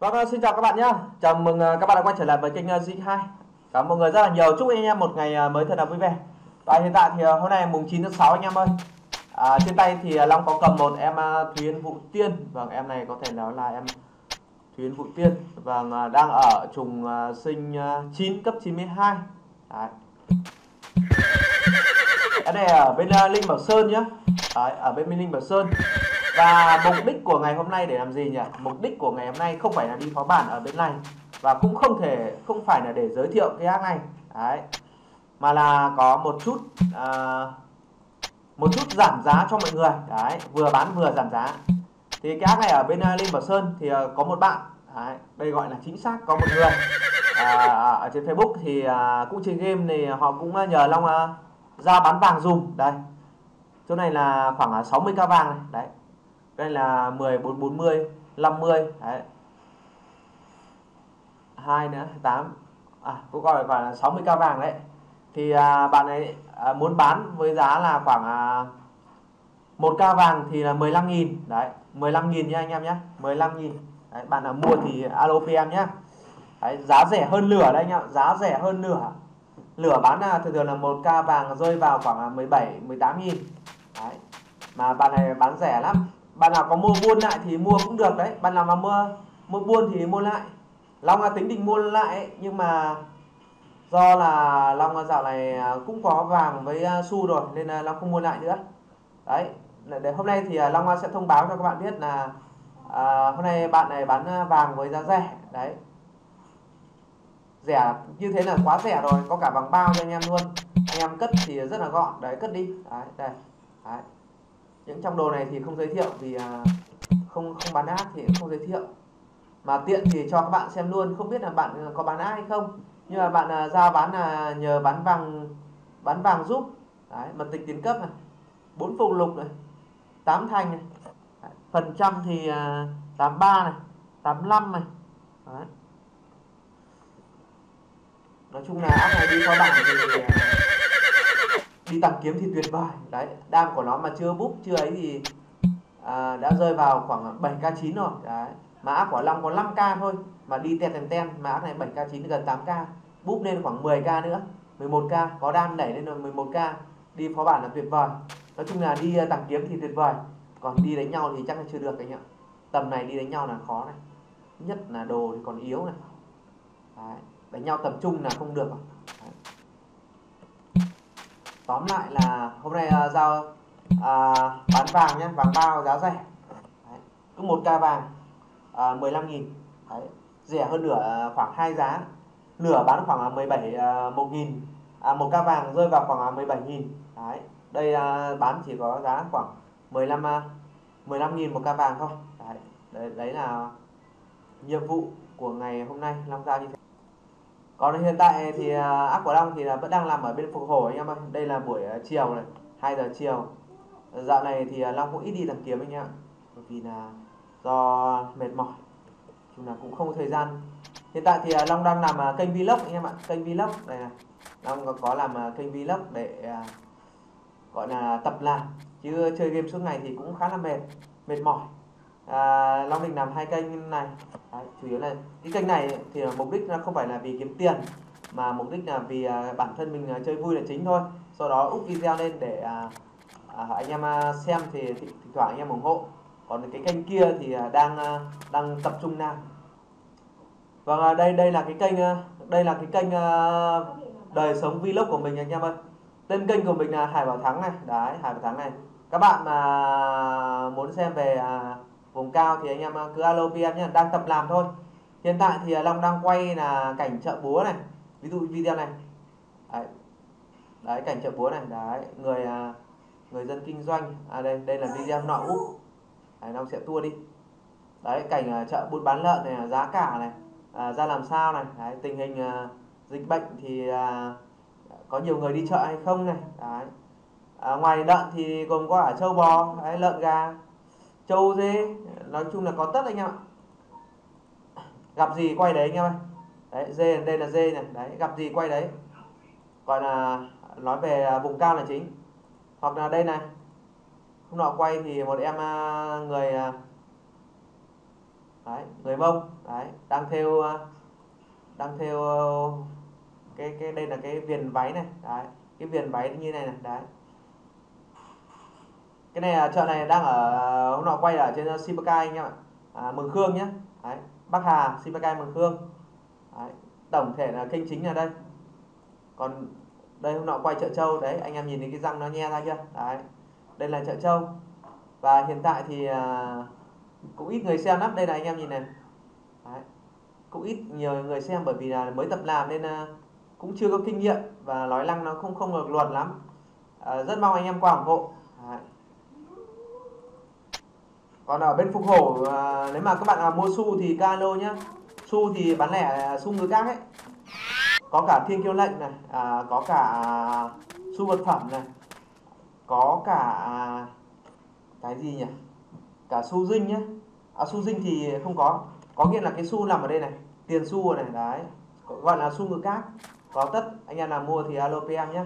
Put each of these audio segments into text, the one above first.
Vâng, ờ, xin chào các bạn nhé. Chào mừng ờ, các bạn đã quay trở lại với kênh à, Dị 2. Cảm ơn mọi người rất là nhiều. Chúc anh em một ngày mới thật là vui vẻ. Và hiện tại thì hôm nay mùng 9 tháng 6 anh em ơi. À, trên tay thì Long có cầm một em Thúy Vũ Tiên. Vâng, em này có thể nói là em Thúy Vũ Tiên. Vâng, đang ở trùng sinh 9 cấp 92. Đấy. Em này ở bên Linh Bảo Sơn nhé. Đấy, ở bên Linh Bảo Sơn và mục đích của ngày hôm nay để làm gì nhỉ? Mục đích của ngày hôm nay không phải là đi phó bản ở bên này và cũng không thể không phải là để giới thiệu cái ác này. Đấy. Mà là có một chút uh, một chút giảm giá cho mọi người. Đấy vừa bán vừa giảm giá. Thì cái ác này ở bên uh, Linh Bảo Sơn thì uh, có một bạn. Đấy, đây gọi là chính xác có một người. À, ở trên Facebook thì à, cũng chơi game thì họ cũng nhờ Long à, ra bán vàng dùm đây. Chỗ này là khoảng 60k vàng này. Đấy đây là 10 4 40 50 đấy. 2 nữa 8 à cũng gọi gọi là 60k vàng đấy. Thì à, bạn ấy à, muốn bán với giá là khoảng à, 1k vàng thì là 15.000 đấy 15.000 nhé anh em nhé 15.000 đấy, bạn nào mua thì alo PM nhé đấy, giá rẻ hơn lửa đấy anh em giá rẻ hơn lửa. Lửa bán là thường thường là 1k vàng rơi vào khoảng 17 18 nghìn. Đấy mà bạn này bán rẻ lắm bạn nào có mua buôn lại thì mua cũng được đấy. Bạn nào mà mua mua buôn thì mua lại. Long tính định mua lại nhưng mà do là long dạo này à, cũng có vàng với à, xu rồi nên là long không mua lại nữa. Đấy để hôm nay thì à, long sẽ thông báo cho các bạn biết là à, hôm nay bạn này bán vàng với giá rẻ. Đấy. Rẻ như thế là quá rẻ rồi có cả vàng bao cho anh em luôn. Anh em cất thì rất là gọn. Đấy cất đi. Đấy đây. Đấy những trong đồ này thì không giới thiệu vì à, không không bán ác thì cũng không giới thiệu. Mà tiện thì cho các bạn xem luôn không biết là bạn à, có bán ác hay không. Nhưng mà bạn à, ra bán là nhờ bán vàng bán vàng giúp. Đấy, mật tịch tiến cấp này bốn phụ lục này tám thành này. Đấy, phần trăm thì 83 này 85 này. Đấy. nói chung là ác này đi qua bạn thì đi tặng kiếm thì tuyệt vời. Đấy đam của nó mà chưa búp chưa ấy thì à, đã rơi vào khoảng 7k 9 rồi. Đấy mà áp của Long có 5k thôi mà đi ten ten ten mà áp này 7k 9 gần 8k búp lên khoảng 10k nữa 11k có đam đẩy lên rồi 11k đi phó bản là tuyệt vời. Nói chung là đi à, tặng kiếm thì tuyệt vời. Còn đi đánh nhau thì chắc là chưa được anh ạ. Tầm này đi đánh nhau là khó này. Nhất là đồ thì còn yếu này. Đấy. đánh nhau tập trung là không được tóm lại là hôm nay uh, giao uh, bán vàng nhé vàng bao giá rẻ Đấy. cứ một ca vàng à, uh, 15 nghìn Đấy. rẻ hơn nửa khoảng hai giá nửa bán khoảng 17 uh, 1 nghìn à, một ca vàng rơi vào khoảng 17 nghìn Đấy. đây uh, bán chỉ có giá khoảng 15 uh, 15 nghìn một ca vàng thôi đấy. đấy đấy là nhiệm vụ của ngày hôm nay Long giao như thế còn hiện tại thì à, ác của long thì là vẫn đang làm ở bên phục hồi anh em ơi. Đây là buổi à, chiều này 2 giờ chiều. Dạo này thì à, long cũng ít đi tìm kiếm anh em bởi vì là do mệt mỏi. Chung là cũng không có thời gian. Hiện tại thì long đang làm kênh vlog anh em ạ. Kênh vlog này này. Long có, có làm kênh vlog để gọi là tập làm. Chứ chơi game suốt ngày thì cũng khá là mệt mệt mỏi à, Long Đình làm hai kênh này. Đấy, chủ yếu là cái kênh này thì mục đích nó không phải là vì kiếm tiền mà mục đích là vì à, bản thân mình à, chơi vui là chính thôi. Sau đó úp video lên để à, à, anh em à, xem thì thỉnh thoảng anh em ủng hộ. Còn cái kênh kia thì à, đang à, đang tập trung làm vâng à, đây đây là cái kênh à, đây là cái kênh à, đời sống vlog của mình anh em ơi. Tên kênh của mình là Hải Bảo Thắng này. Đấy Hải Bảo Thắng này. Các bạn mà muốn xem về à, vùng cao thì anh em à, cứ alo PM nhé đang tập làm thôi. Hiện tại thì à, long đang quay là cảnh chợ búa này. Ví dụ video này. Đấy, đấy cảnh chợ búa này. Đấy người à, người dân kinh doanh. À đây đây là video nọ úp. Đấy, long sẽ tua đi. Đấy cảnh chợ buôn bán lợn này giá cả này à, ra làm sao này. Đấy, tình hình à, dịch bệnh thì à, có nhiều người đi chợ hay không này. Đấy. À, ngoài lợn thì gồm có ở trâu bò đấy, lợn gà trâu dê, nói chung là có tất anh em ạ. Gặp gì quay đấy anh em ơi. Đấy, dê, đây là dê này. Đấy, gặp gì quay đấy. Gọi là nói về à, vùng cao là chính. Hoặc là đây này. Hôm nọ quay thì một em à, người à, đấy, người mông. Đấy, đang theo đang theo cái cái, đây là cái viền váy này. Đấy, cái viền váy như này này. Đấy cái này là chợ này đang ở hôm nọ quay ở trên Simacai anh em ạ. À, Mường Khương nhé đấy, Bắc Hà Simacai Mường Khương. Đấy, tổng thể là kênh chính là đây. Còn đây hôm nọ quay chợ châu đấy anh em nhìn thấy cái răng nó nhe ra chưa? Đấy đây là chợ châu. Và hiện tại thì à, cũng ít người xem lắm. Đây là anh em nhìn này. Đấy. cũng ít nhiều người xem bởi vì là mới tập làm nên à, cũng chưa có kinh nghiệm và nói năng nó không không được luật lắm. À, rất mong anh em qua ủng hộ. Đấy còn ở bên phục hổ à, ờ, nếu mà các bạn à, mua su thì calo nhá. Su thì bán lẻ ờ, su ngư các ấy. Có cả thiên kiêu lệnh này à, có cả su vật phẩm này. Có cả cái gì nhỉ? Cả su dinh nhé à, su dinh thì không có. Có nghĩa là cái su nằm ở đây này tiền su này đấy. Gọi là su ngự cát có tất anh em nào mua thì alo pm nhé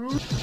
room.